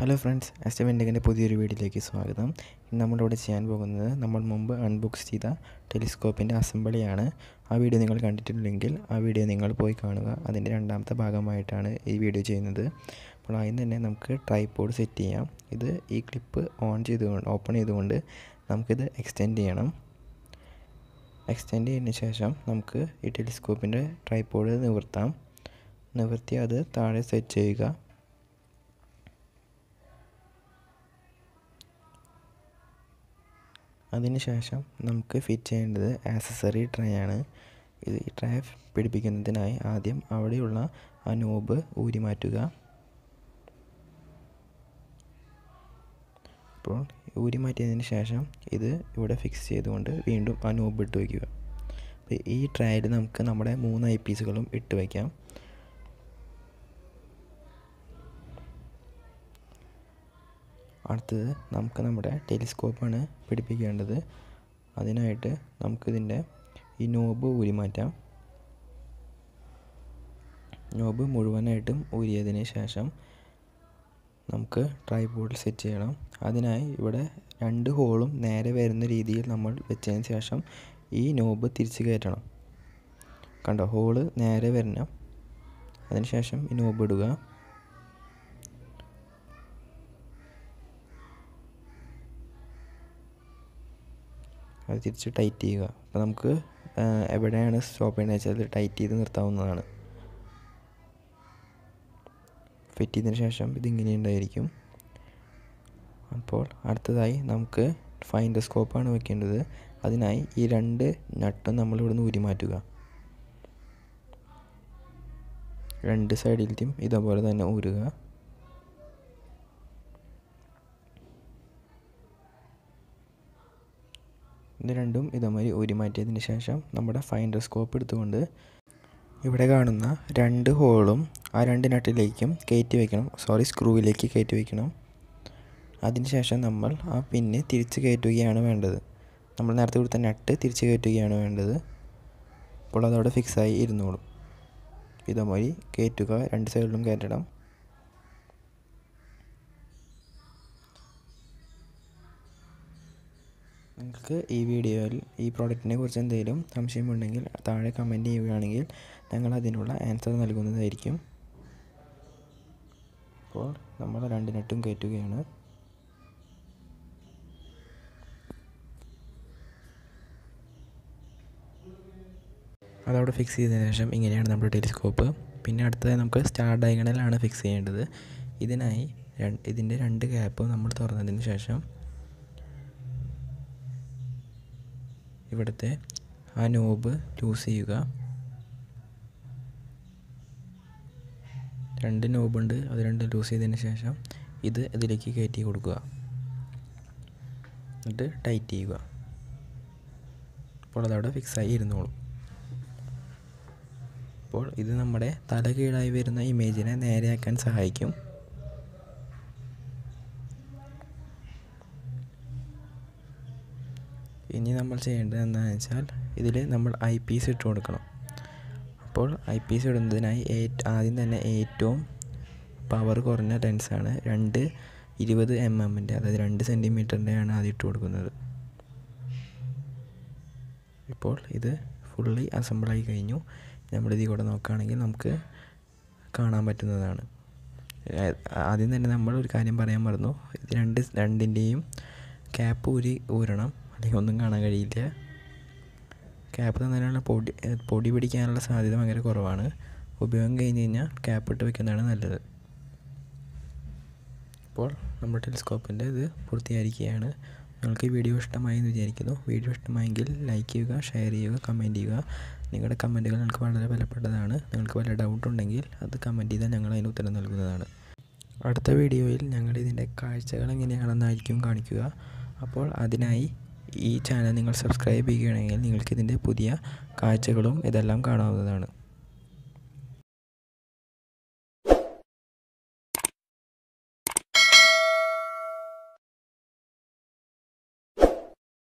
Hello friends S M ഇൻഡിഗിന്റെ പുതിയൊരു വീഡിയോയിലേക്ക് സ്വാഗതം. ഇന്ന് നമ്മളിവിടെ ചെയ്യാൻ പോകുന്നത് നമ്മൾ മുമ്പ് അൺബോക്സ് ചെയ്ത ടെലിസ്കോപ്പിന്റെ അസംബ്ലിയാണ് ആ വീഡിയോ നിങ്ങൾ കണ്ടിട്ടില്ലെങ്കിൽ ആ വീഡിയോ നിങ്ങൾ പോയി കാണുക. അതിന്റെ രണ്ടാമത്തെ ഭാഗമായിട്ടാണ് ഈ വീഡിയോ ചെയ്യുന്നത്. അപ്പോൾ ആദ്യം തന്നെ നമുക്ക് ട്രൈപോഡ് സെറ്റ് ചെയ്യാം. ഇത് ഈ ക്ലിപ്പ് ഓൺ ചെയ്തുകൊണ്ട് ഓപ്പൺ ചെയ്തുകൊണ്ട് നമുക്കിത് എക്സ്റ്റെൻഡ് ചെയ്യണം. എക്സ്റ്റെൻഡ് ചെയ്തതിന് ശേഷം നമുക്ക് ഈ ടെലിസ്കോപ്പിന്റെ ട്രൈപോഡ് നിവർത്താം. നിവർത്തി അത് താഴെ സെറ്റ് ചെയ്യുക. അതിനുശേഷം നമുക്ക് ഫിറ്റ് ചെയ്യേണ്ടത് ആക്സസറി ട്രേ ആണ്. ഇത് ഈ ട്രേ പിടിപ്പിക്കുന്നതിനായി ആദ്യം അവിടെയുള്ള ആ നോബ് ഊരി മാറ്റുക. അപ്പോൾ ഊരി മാറ്റിയതിന് ശേഷം ഇത് ഇവിടെ ഫിക്സ് ചെയ്തുകൊണ്ട് വീണ്ടും ആ നോബ് ഇട്ട് വയ്ക്കുക. ഈ ട്രേയിൽ നമുക്ക് നമ്മുടെ മൂന്ന് ഐ പീസുകളും ഇട്ട് വയ്ക്കാം. അടുത്തത് നമുക്ക് നമ്മുടെ ടെലിസ്കോപ്പാണ് പിടിപ്പിക്കേണ്ടത്. അതിനായിട്ട് നമുക്കിതിന്റെ ഈ നോബ് ഊരി മാറ്റാം. നോബ് മുഴുവനായിട്ടും ഊരിയതിന് ശേഷം നമുക്ക് ട്രൈപോഡ് സെറ്റ് ചെയ്യണം. അതിനായി ഇവിടെ രണ്ട് ഹോളും നേരെ വരുന്ന രീതിയിൽ നമ്മൾ വെച്ചതിന് ശേഷം ഈ നോബ് തിരിച്ച് കയറ്റണം. കണ്ടോ? ഹോൾ നേരെ വരണം. അതിനുശേഷം ഈ നോബ് ഇടുക. അത് തിരിച്ച് ടൈറ്റ് ചെയ്യുക. അപ്പോൾ നമുക്ക് എവിടെയാണ് സ്റ്റോപ്പ് ചെയ്യുന്നത് വെച്ചാൽ അത് ടൈറ്റ് ചെയ്ത് നിർത്താവുന്നതാണ്. ഫിറ്റ് ചെയ്തതിന് ശേഷം ഇതിങ്ങനെ ഉണ്ടായിരിക്കും. അപ്പോൾ അടുത്തതായി നമുക്ക് ഫൈന്റെ സ്കോപ്പാണ് വെക്കേണ്ടത്. അതിനായി ഈ രണ്ട് നട്ടും നമ്മൾ ഇവിടുന്ന് ഊരി മാറ്റുക. രണ്ട് സൈഡിലേക്കും ഇതേപോലെ തന്നെ ഊരുക. ഇത് രണ്ടും ഇതേമാതിരി ഊരി മാറ്റിയതിന് ശേഷം നമ്മുടെ ഫൈൻഡർ സ്കോപ്പ് എടുത്തുകൊണ്ട് ഇവിടെ കാണുന്ന രണ്ട് ഹോളും ആ രണ്ട് നട്ടിലേക്കും കയറ്റി വയ്ക്കണം സോറി സ്ക്രൂവിലേക്ക് കയറ്റി വയ്ക്കണം അതിനുശേഷം നമ്മൾ ആ പിന്ന് തിരിച്ച് കയറ്റുകയാണ് വേണ്ടത്. നമ്മൾ നേരത്തെ കൊടുത്ത നട്ട് തിരിച്ച് കയറ്റുകയാണ് വേണ്ടത്. അപ്പോൾ അതവിടെ ഫിക്സായി ഇരുന്നോളും. ഇതേമാതിരി കയറ്റുക രണ്ട് സൈഡിലും കയറ്റണം. നിങ്ങൾക്ക് ഈ വീഡിയോയിൽ ഈ പ്രോഡക്റ്റിനെ കുറിച്ച് എന്തെങ്കിലും സംശയമുണ്ടെങ്കിൽ താഴെ കമന്റ് ചെയ്യുകയാണെങ്കിൽ ഞങ്ങൾ അതിനുള്ള ആൻസർ നൽകുന്നതായിരിക്കും. അപ്പോൾ നമ്മൾ രണ്ട് നെട്ടും കയറ്റുകയാണ്. അതവിടെ ഫിക്സ് ചെയ്തതിന് ശേഷം ഇങ്ങനെയാണ് നമ്മുടെ ടെലിസ്കോപ്പ് പിന്നെ അടുത്തത് നമുക്ക് സ്റ്റാർ ഡയഗണലാണ് ഫിക്സ് ചെയ്യേണ്ടത്. ഇതിനായി ഇതിന്റെ രണ്ട് ക്യാപ്പ് നമ്മൾ തുറന്നതിന് ശേഷം ഇവിടുത്തെ ആ നോബ് ലൂസ് ചെയ്യുക. രണ്ട് നോബുണ്ട് അത് രണ്ട് ലൂസ് ചെയ്തതിന് ശേഷം ഇത് ഇതിലേക്ക് കയറ്റി കൊടുക്കുക. എന്നിട്ട് ടൈറ്റ് ചെയ്യുക. അപ്പോൾ അതവിടെ ഫിക്സായി ഇരുന്നോളും. അപ്പോൾ ഇത് നമ്മുടെ തല കീഴായി വരുന്ന ഇമേജിനെ നേരെയാക്കാൻ സഹായിക്കും. ഇനി നമ്മൾ ചെയ്യേണ്ടത് എന്താണെന്ന് വെച്ചാൽ ഇതിൽ നമ്മൾ ഐ പീസ് ഇട്ട് കൊടുക്കണം. അപ്പോൾ ഐ പീസ് ഇടുന്നതിനായി ആദ്യം തന്നെ ഏറ്റവും പവർ കുറഞ്ഞ ലെൻസാണ് രണ്ട് ഇരുപത് എം എമ്മിന്റെ അതായത് രണ്ട് സെന്റിമീറ്ററിന്റെയാണ് ആദ്യം ഇട്ട് കൊടുക്കുന്നത്. ഇപ്പോൾ ഇത് ഫുള്ളി അസംബിളായി കഴിഞ്ഞു. നമ്മളിതിൽ കൂടെ നോക്കുകയാണെങ്കിൽ നമുക്ക് കാണാൻ പറ്റുന്നതാണ്. ആദ്യം തന്നെ നമ്മൾ ഒരു കാര്യം പറയാൻ മറന്നു. രണ്ട് രണ്ടിന്റെയും ക്യാപ്പ് ഊരി ഊരണം. അല്ലെങ്കിൽ ഒന്നും കാണാൻ കഴിയില്ല. ക്യാപ്പ് തന്നാലുള്ള പൊടി പൊടി പിടിക്കാനുള്ള സാധ്യത ഭയങ്കര കുറവാണ്. ഉപയോഗം കഴിഞ്ഞ് കഴിഞ്ഞാൽ ക്യാപ്പ് ഇട്ട് വെക്കുന്നതാണ് നല്ലത്. ഇപ്പോൾ നമ്മുടെ ടെലിസ്കോപ്പിന്റെ ഇത് പൂർത്തിയായിരിക്കുകയാണ്. നിങ്ങൾക്ക് ഈ വീഡിയോ ഇഷ്ടമായി എന്ന് വിചാരിക്കുന്നു. വീഡിയോ ഇഷ്ടമായെങ്കിൽ ലൈക്ക് ചെയ്യുക ഷെയർ ചെയ്യുക കമന്റ് ചെയ്യുക. നിങ്ങളുടെ കമന്റുകൾ ഞങ്ങൾക്ക് വളരെ വിലപ്പെട്ടതാണ്. നിങ്ങൾക്ക് വല്ല ഡൗട്ട് ഉണ്ടെങ്കിൽ അത് കമന്റ് ചെയ്താൽ ഞങ്ങൾ അതിന് ഉത്തരം നൽകുന്നതാണ്. അടുത്ത വീഡിയോയിൽ ഞങ്ങൾ ഇതിന്റെ കാഴ്ചകൾ എങ്ങനെയാണെന്നായിരിക്കും കാണിക്കുക. അപ്പോൾ അതിനായി ഈ ചാനൽ നിങ്ങൾ സബ്സ്ക്രൈബ് ചെയ്യുകയാണെങ്കിൽ നിങ്ങൾക്ക് ഇതിന്റെ പുതിയ കാഴ്ചകളും ഇതെല്ലാം കാണാവുന്നതാണ്.